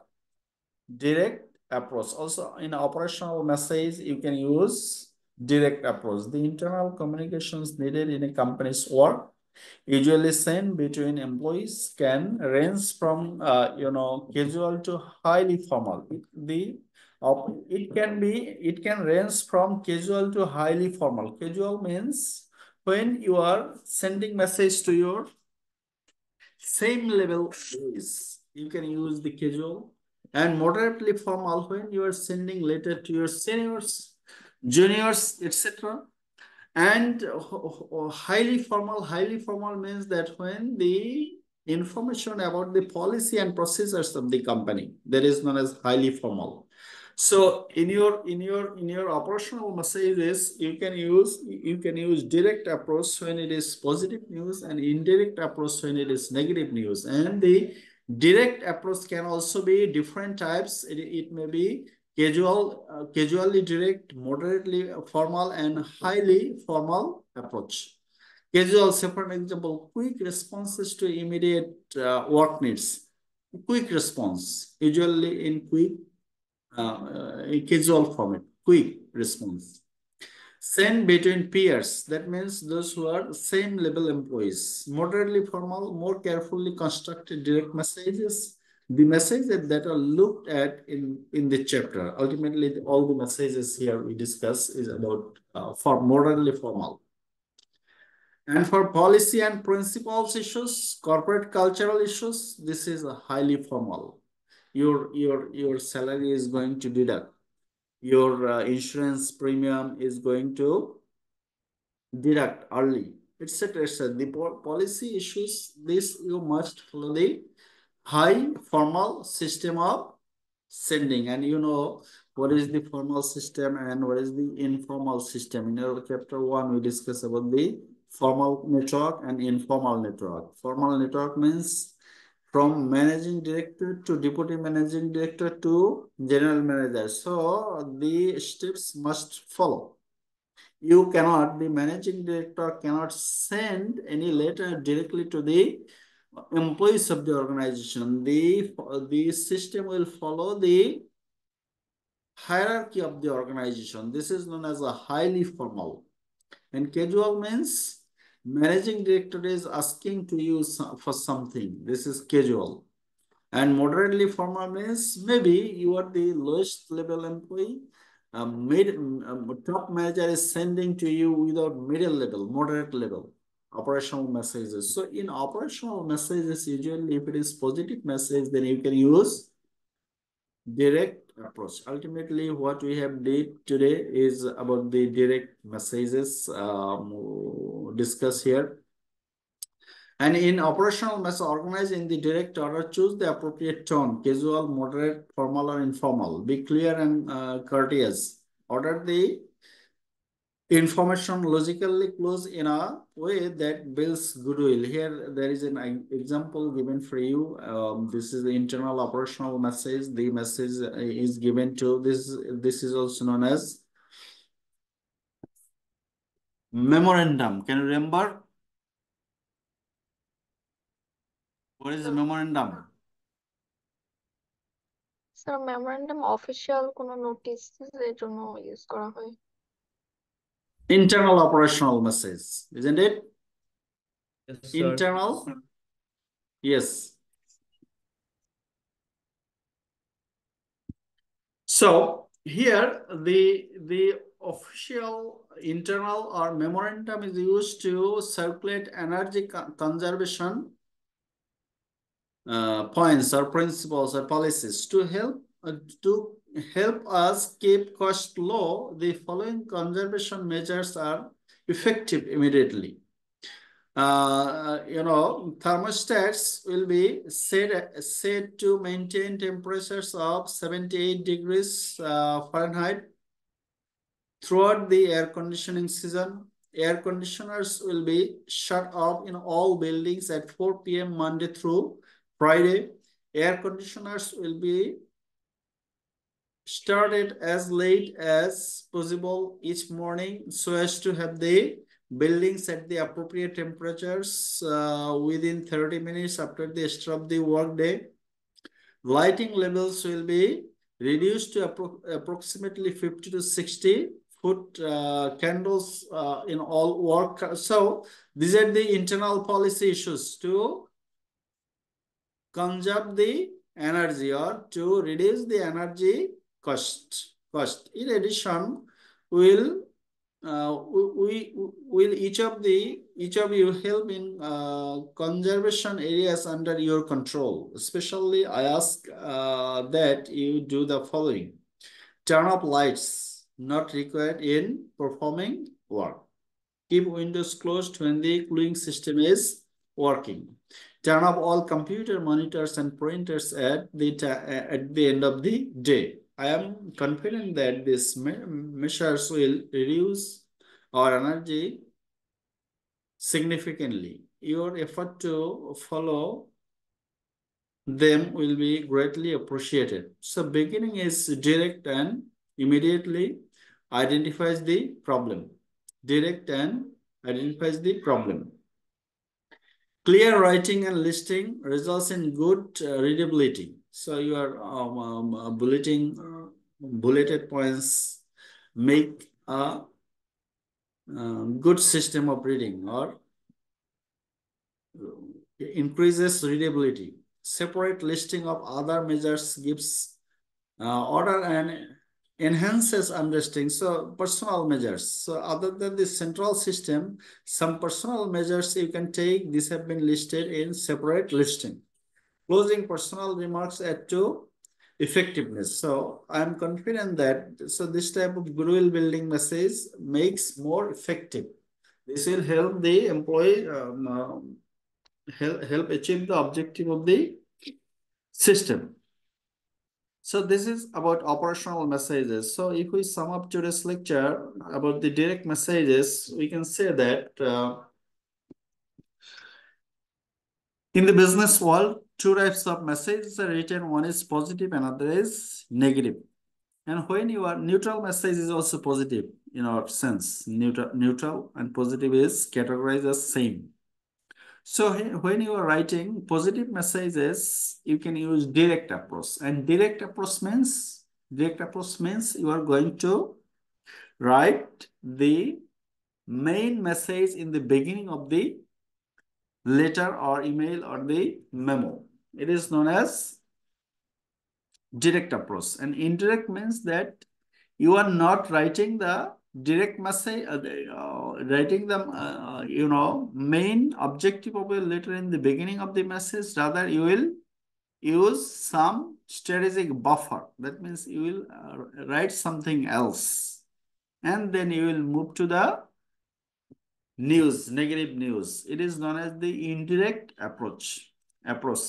direct approach. Also in operational message, you can use direct approach. The internal communications needed in a company's work usually sent between employees can range from, uh, you know, casual to highly formal. The it can be, it can range from casual to highly formal. Casual means when you are sending message to your same level is you can use the casual and moderately formal when you are sending letter to your seniors, juniors, etc. And highly formal, highly formal means that when the information about the policy and procedures of the company, that is known as highly formal. So in your in your in your operational messages, you can use you can use direct approach when it is positive news and indirect approach when it is negative news. And the direct approach can also be different types. It, it may be casual, uh, casually direct, moderately formal, and highly formal approach. Casual, say for example, quick responses to immediate uh, work needs. Quick response, usually in quick uh, a casual format, quick response. Send between peers, that means those who are same level employees. Moderately formal, more carefully constructed direct messages. The messages that are looked at in, in the chapter. Ultimately, all the messages here we discuss is about uh, for moderately formal. And for policy and principles issues, corporate cultural issues, this is a highly formal your your your salary is going to deduct your uh, insurance premium is going to deduct early. Etc etc the policy issues this you must follow the high formal system of sending. And you know what is the formal system and what is the informal system. In our chapter one we discuss about the formal network and informal network. Formal network means from managing director to deputy managing director to general manager. So the steps must follow. You cannot, the managing director cannot send any letter directly to the employees of the organization. The, the system will follow the hierarchy of the organization. This is known as a highly formal. And casual means managing director is asking to you for something. This is casual. And moderately formal means maybe you are the lowest level employee. Um, mid, um, top manager is sending to you without middle level, moderate level operational messages. So in operational messages, usually if it is positive message, then you can use direct approach. Ultimately, what we have did today is about the direct messages um, discussed here. And in operational message, organize in the direct order, choose the appropriate tone, casual, moderate, formal, or informal. Be clear and uh, courteous. Order the information logically close in a way that builds goodwill. Here, there is an example given for you. Um, this is the internal operational message. The message is given to this. This is also known as memorandum. Can you remember? What is the memorandum? Sir memorandum official কোনো notice এর জন্য use করা হয় internal operational message, isn't it? Yes, sir. Internal, yes. So here the the official internal or memorandum is used to circulate energy conservation uh, points or principles or policies to help uh, to help us keep cost low, the following conservation measures are effective immediately. Uh, you know, thermostats will be set, set to maintain temperatures of 78 degrees uh, Fahrenheit throughout the air conditioning season. Air conditioners will be shut off in all buildings at 4 p.m. Monday through Friday. Air conditioners will be started as late as possible each morning so as to have the buildings at the appropriate temperatures uh, within 30 minutes after the start of the workday. Lighting levels will be reduced to appro approximately 50 to 60 foot uh, candles uh, in all work. So these are the internal policy issues to conserve the energy or to reduce the energy cost. cost. In addition, will uh, we will each of the each of you help in uh, conservation areas under your control. Especially, I ask uh, that you do the following: turn off lights not required in performing work. Keep windows closed when the cooling system is working. Turn off all computer monitors and printers at the at the end of the day. I am confident that these measures will reduce our energy significantly. Your effort to follow them will be greatly appreciated. So beginning is direct and immediately identifies the problem. Direct and identifies the problem. Clear writing and listing results in good uh, readability. So your um, um, uh, bulleting, uh, bulleted points make a uh, good system of reading or increases readability. Separate listing of other measures gives uh, order and enhances understanding. So personal measures. So other than the central system, some personal measures you can take. These have been listed in separate listing. Closing personal remarks add to effectiveness. So I'm confident that, so this type of goodwill building message makes more effective. This will help the employee um, uh, help, help achieve the objective of the system. So this is about operational messages. So if we sum up today's lecture about the direct messages, we can say that uh, in the business world, two types of messages are written. One is positive, another is negative. And when you are neutral message is also positive in our sense. Neutral, neutral and positive is categorized as same. So when you are writing positive messages, you can use direct approach. And direct approach means, direct approach means you are going to write the main message in the beginning of the letter or email or the memo. It is known as direct approach. And indirect means that you are not writing the direct message, uh, uh, writing them, uh, uh, you know, main objective of a letter in the beginning of the message. Rather, you will use some strategic buffer. That means you will uh, write something else. And then you will move to the news, negative news. It is known as the indirect approach. approach.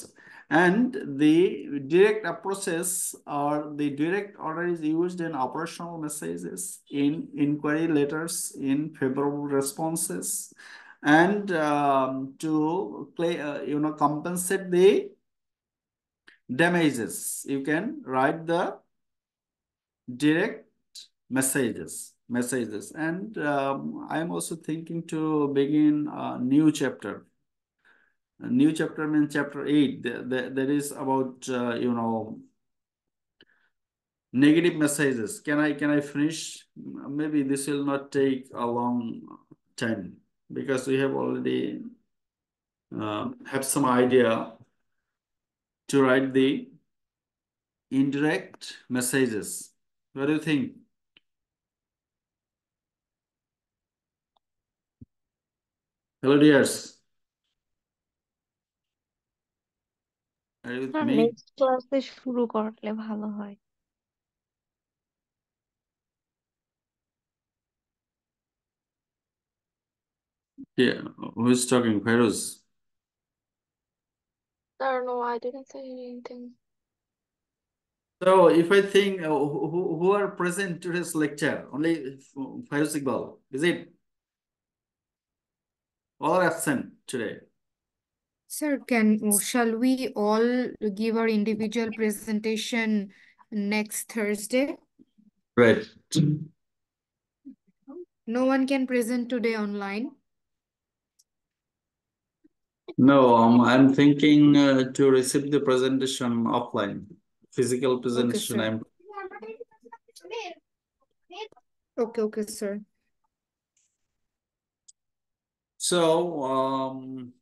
And the direct approaches or the direct order is used in operational messages, in inquiry letters, in favorable responses, and um, to play, uh, you know, compensate the damages. You can write the direct messages messages and um, i'm also thinking to begin a new chapter new chapter means chapter 8 that, that is about uh, you know negative messages. Can i can i finish? Maybe this will not take a long time because we have already uh, have some idea to write the indirect messages. What do you think? Hello dears next ক্লাসে শুরু করলে ভালো হয় Yeah, who is talking? Feroz. Sir, no, I didn't say anything. So if I think uh, who, who who are present to this lecture, only five Iqbal, is it? All are absent today. Sir, can shall we all give our individual presentation next Thursday? Right. No one can present today online. No, um, I'm thinking uh, to receive the presentation offline. Physical presentation. I'm Okay, okay, sir. so um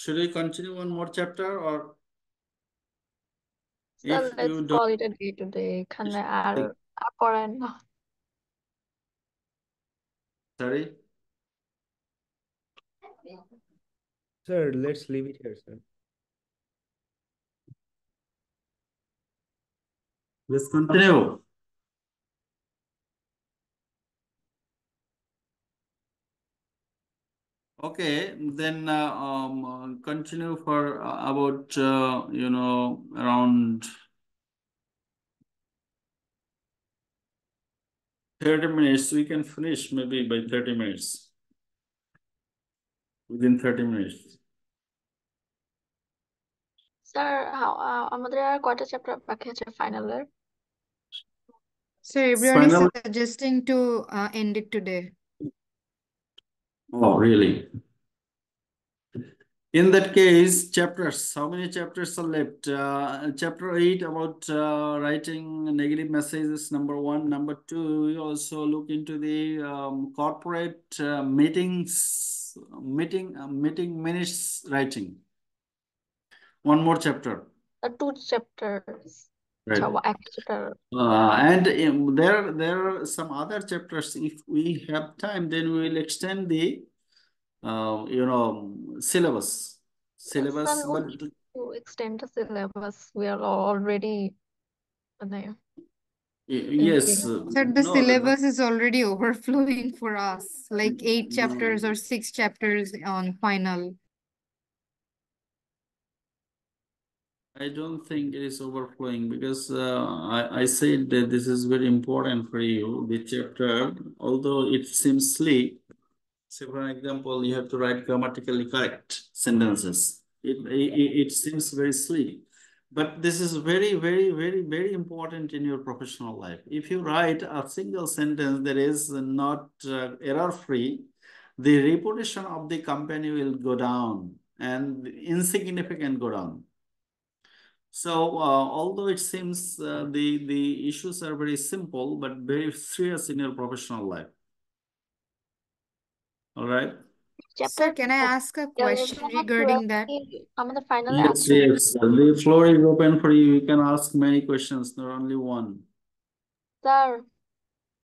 should we continue one more chapter or? So if let's you call it a day today. Can I add up or end? Sorry? Sir, let's leave it here, sir. Let's continue. okay then uh, um uh, continue for uh, about uh, you know around 30 minutes we can finish maybe by 30 minutes within 30 minutes sir আমাদের আর কয়টা chapter বাকি আছে ফাইনালের Sir, everyone is Final- suggesting to uh, end it today. Oh, really? In that case, chapters, how many chapters are left? Uh, chapter 8 about uh, writing negative messages, number one. Number two, we also look into the um, corporate uh, meetings, meeting, uh, meeting minutes writing. One more chapter. Uh, two chapters. Right. Java Exeter. Uh, and um, there, there are some other chapters. If we have time, then we will extend the, uh, you know, syllabus. Syllabus. But... To extend the syllabus, we are already there. Yes. Uh, Sir, the no, syllabus no. is already overflowing for us, like eight mm-hmm. chapters no. or six chapters on final. I don't think it is overflowing because uh, I, I said that this is very important for you, the chapter, although it seems sleek. Say, for example, you have to write grammatically correct sentences. It, it, it seems very sleek. But this is very, very, very, very important in your professional life. If you write a single sentence that is not uh, error-free, the reputation of the company will go down and insignificant go down. So uh, although it seems uh, the, the issues are very simple, but very serious in your professional life. All right. Sir, can I ask a question regarding that? I'm the final yes, yes. The floor is open for you. You can ask many questions, not only one. Sir,